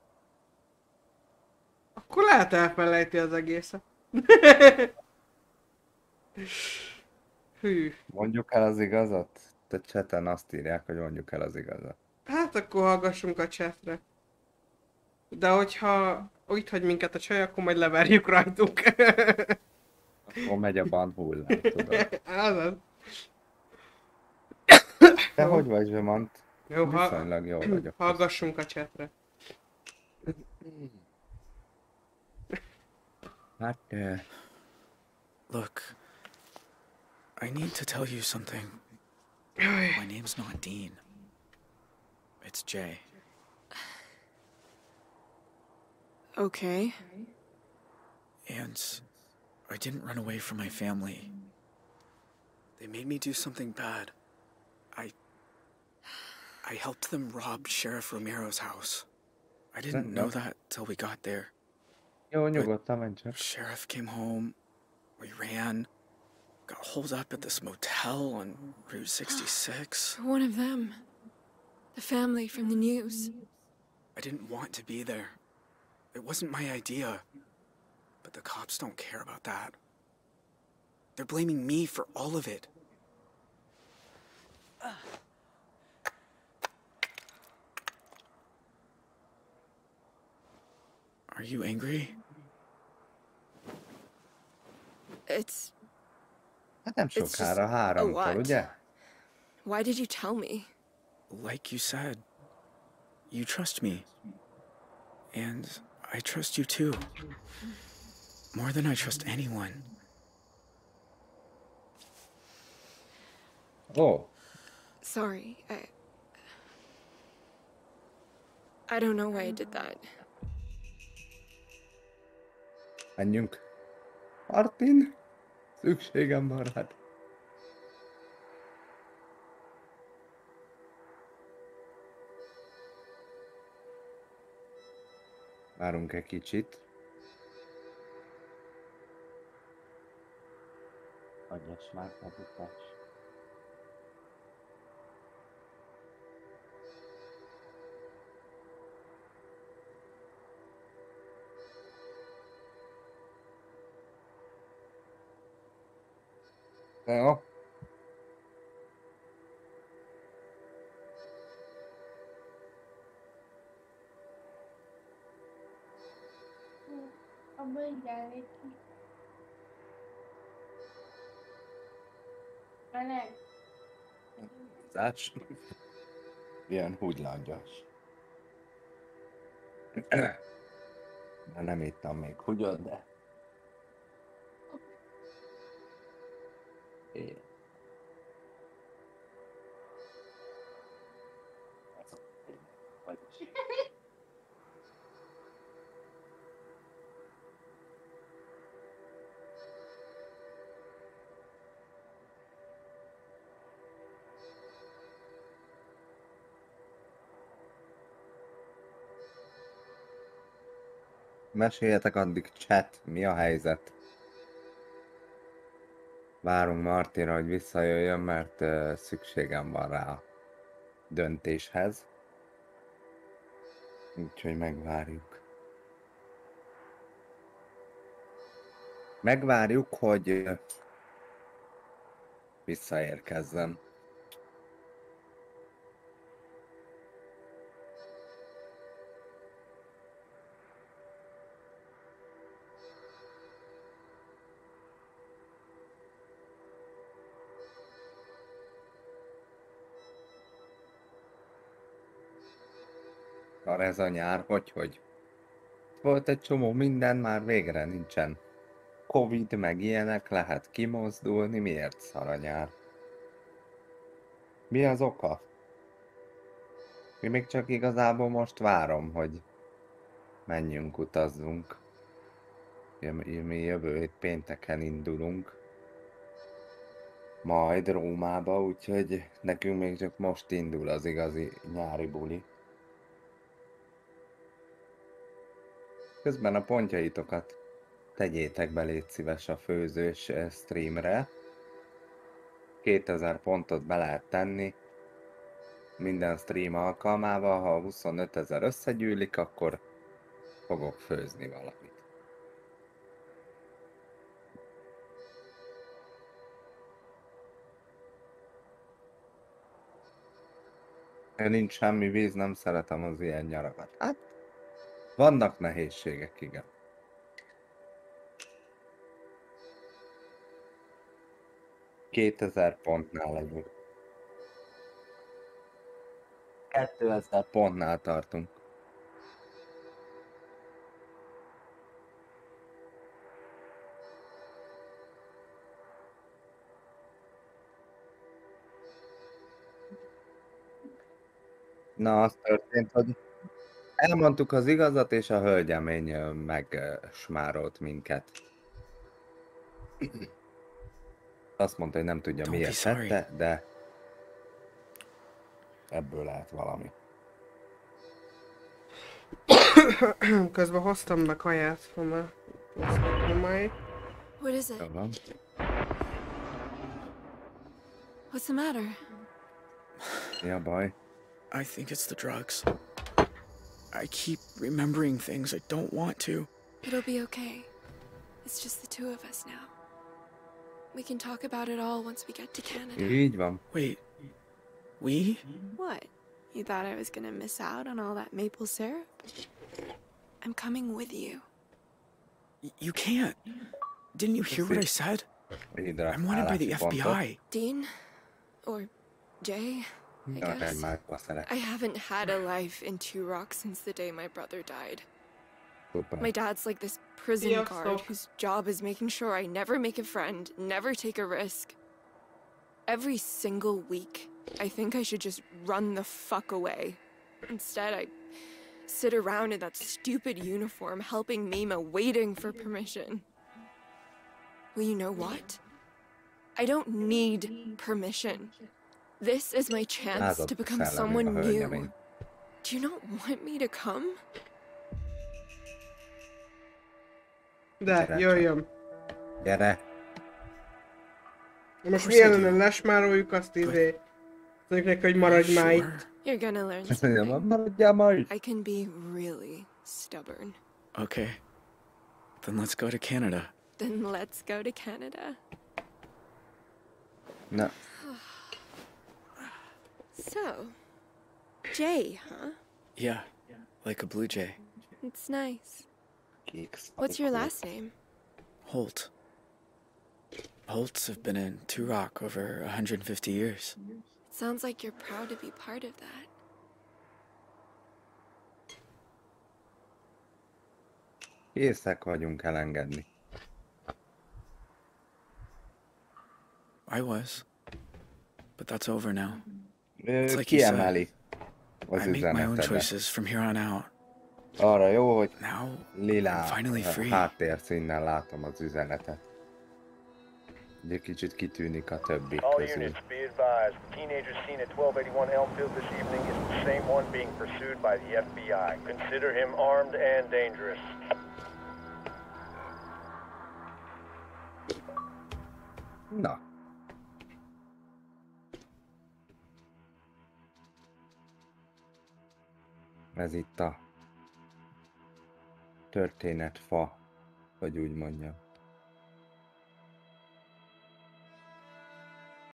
Akkor lehet elfelejti az egészet. Hű. mondjuk el az igazat? Te cseten azt írják, hogy mondjuk el az igazat. Hát akkor hallgassunk a chatre. De hogyha úgy hagy minket a csaj, akkor majd leverjük rajtunk. Akkor megy a ban hullám, tudod. Azaz. Te hogy vagy, Zsomant? Jó, ha... Viszonylag jól vagyok. Hallgassunk a chatre. Hát, uh, Look, I need to tell you something. My name's not Dean. It's Jay. Okay. And I didn't run away from my family. They made me do something bad. I. I helped them rob Sheriff Romero's house. I didn't know that till we got there. jó, nyugodtan menj csak. Sheriff came home. We ran. Got holed up at this motel on Route 66. One of them. The family from the news. I didn't want to be there. It wasn't my idea. But the cops don't care about that. They're blaming me for all of it. Are you angry? It's. Hát nem It's just sokára, a háromkor, lot. ugye? Why did you tell me? Like you said, you trust me. And I trust you too. More than I trust anyone. Oh. Sorry, I. I don't know why I did that. menjünk. Martin, szükségem van rád. Várunk egy kicsit. Agyas már kaputás. Jó. Zás. Ilyen húgylangyas. De nem ittam még húgyot, de... É. Meséljetek addig chat, mi a helyzet? Várunk Martinra, hogy visszajöjjön, mert uh, szükségem van rá a döntéshez. Úgyhogy megvárjuk. Megvárjuk, hogy ö, visszaérkezzen. Ez a nyár, hogy hogy? Volt egy csomó minden, már végre nincsen. Covid meg ilyenek, lehet kimozdulni, miért szar a nyár? Mi az oka? Mi még csak igazából most várom, hogy menjünk, utazzunk. Mi jövő hét pénteken indulunk. Majd Rómába, úgyhogy nekünk még csak most indul az igazi nyári buli. Közben a pontjaitokat tegyétek be légy szíves a főzős eh, streamre. 2000 pontot be lehet tenni minden stream alkalmával, ha 25 ezer összegyűlik, akkor fogok főzni valamit. Nincs semmi víz, nem szeretem az ilyen nyarakat. Hát, vannak nehézségek, igen. Kétezer pontnál legyünk. 2000 pontnál tartunk. Na, az történt, hogy elmondtuk az igazat, és a hölgyemény megsmárolt minket. Azt mondta, hogy nem tudja Don't miért tette, de ebből lehet valami. Közben hoztam be kaját, ha már hoztam majd. What is it? Van. What's the matter? Mi a baj? I think it's the drugs. I keep remembering things I don't want to. It'll be okay. It's just the two of us now. We can talk about it all once we get to Canada. Így van. Wait, we? What? You thought I was gonna miss out on all that maple syrup? I'm coming with you. Y- You can't. Didn't you hear what I said? I'm wanted by the FBI. Dean? Or Jay? I guess. I haven't had a life in Two Rocks since the day my brother died. My dad's like this prison Yeah, guard so- whose job is making sure I never make a friend, never take a risk. Every single week, I think I should just run the fuck away. Instead, I sit around in that stupid uniform helping Mima, waiting for permission. Well, you know what? I don't need permission. This is my chance to become someone new. Do you not want me to come? De, Gyere jöjjön. Gyere! Most Of course I mielőtt lesmároljuk azt izé. Mondjuk neki, hogy maradj már itt. You're gonna learn something. maradjál majd! I can be really stubborn. Okay. Then let's go to Canada. Then let's go to Canada. Na, So, Jay, huh? Yeah, like a blue jay. It's nice. kék What's your last name? Holt. Holts have been in Two Rock over 150 years. It sounds like you're proud to be part of that. Készek vagyunk elengedni. I was. But that's over now. Ő It's like you said. kiemeli az I make my own üzenetedet. choices from here on out. Arra jó, hogy Now, lila I'm finally free. háttérszínnel látom az üzenetet. Hogy egy kicsit kitűnik a többi All közül. units be advised. The teenager seen at 1281 Elmfield this evening is the same one being pursued by the FBI. Consider him armed and dangerous. Na. Ez itt a történet fa, vagy úgy mondjam.